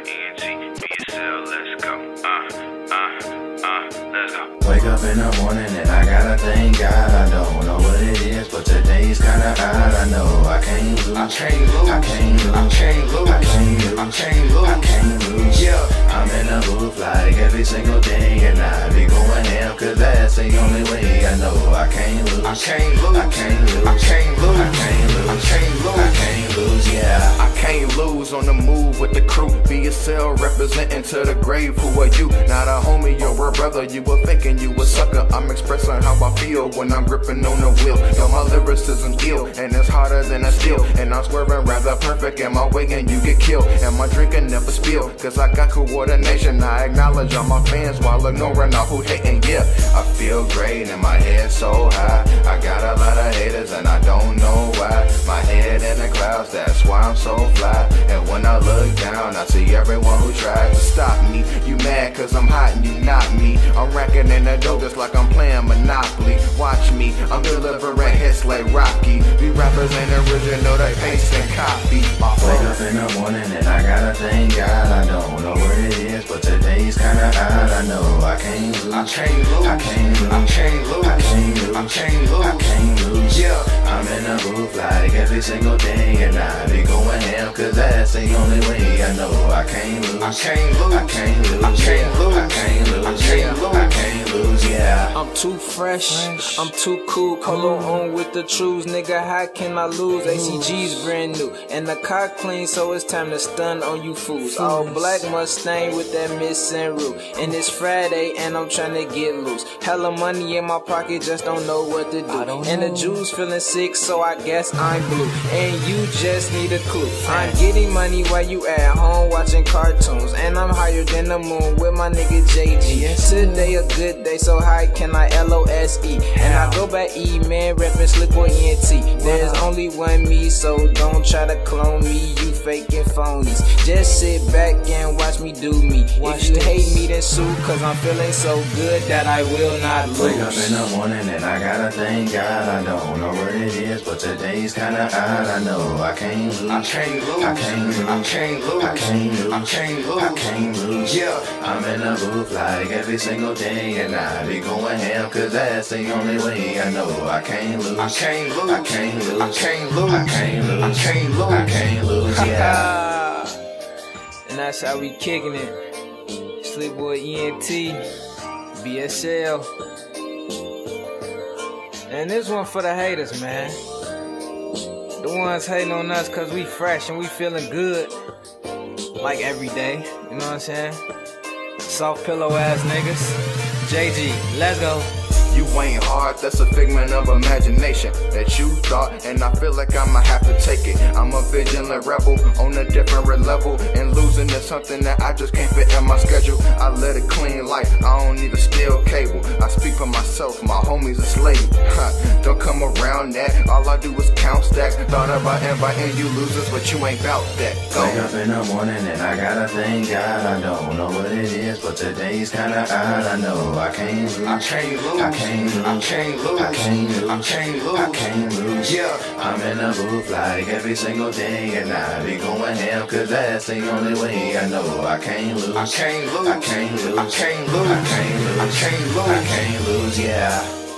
ENT, BSL, let's go. Uh, uh, uh, let's go. Wake up in the morning and I gotta thank God. I don't know what it is, but today's kinda odd. I know I can't lose. I can't lose. I can't lose. I can't lose. I can't lose. I can't lose. I can't lose. Yeah. I'm in the booth like every single day, and I be going ham, cause that's the only way I know I can't lose. I can't lose. I can't lose. I can't lose. I can't lose. I can't lose. I can't lose, yeah. I can't lose on the move with the crew. BSL representing to the grave. Who are you? Not a homie, you're a brother. You were thinking you a sucker. I'm expressing how I feel when I'm gripping on the wheel. Yo, my lyricism ill, and it's harder than a steel. And I'm swerving rather perfect in my way, and you get killed. And my drinking never spill, cause I got coordination. I acknowledge all my fans while ignoring all who hating. Yeah, I feel great and my head so high. I got a lot of haters, and I cause I'm hot and you not me. I'm racking in the dough just like I'm playing Monopoly. Watch me, I'm delivering hits like Rocky. We rappers ain't original, they paste and copy. My Wake up in the morning and I gotta thank God. I don't know what it is, but today's kinda odd. I know I can't lose. I can't lose. I can't lose. I can't lose. I can't lose. I can't lose. I can't lose. Yeah. I'm in the booth like every single day, and I be going ham, cause that's the only way I know I can't lose. I can't lose. I can't lose. I can't lose. I can't lose. I can't yeah. lose. I can't lose. Yeah. I'm too fresh, I'm too cool. Colo on with the truths, nigga. How can I lose? ACG's brand new, and the car clean, so it's time to stun on you fools. All black Mustang with that missing roof, and it's Friday, and I'm trying to get loose. Hella money in my pocket, just don't know what to do. And the Jews feeling sick, so I guess I'm blue. And you just need a clue. I'm getting money while you at home watching cartoons, and I'm higher than the moon with my nigga JG. Today a good day, so high can I L O S E? And I go by E, man, reppin' Slick Boy ENT. There's only one me, so don't try to clone me, you faking phonies. Just sit back and watch me do me. If you hate me, then sue, cause I'm feeling so good that I will not lose. Wake up lose. in the morning and I gotta thank God. I don't know what it is, but today's kinda odd. I know I can't lose. I can't lose. I can't lose. I can't lose. I can't lose. I can't lose. I can't lose. Yeah. I'm in the booth like every single day, and I be going ham, cause that's the only way I know I can't lose. I can't lose. I can't lose. I can't lose. I can't lose. I can't lose. I can't lose. Yeah. and that's how we kicking it. Sleep Boy ENT, BSL. And this one for the haters, man. The ones hating on us cause we fresh and we feeling good. Like every day. You know what I'm saying? Soft pillow ass niggas. JG, let's go. You ain't hard, that's a figment of imagination that you thought, and I feel like I'ma have to take it. I'm a vigilant rebel on a different level, and losing is something that I just can't fit in my schedule. I let it clean life, I don't need a steel cable. I speak for myself, my homies a slave. Don't come around that, all I do is count stacks. Thought about inviting you losers, but you ain't bout that. Go. Wake up in the morning and I gotta thank God. I don't know what it is, but today's kinda odd. I know I can't lose. I can't lose. I can't lose. I can't lose. I can't lose. I can't lose. I can't lose. Yeah. I'm in the booth like every single day, and I be going ham, cause that's the only way I know I can't lose. I can't lose. I can't lose. I can't lose. I can't lose. I can't lose. I can't lose, yeah.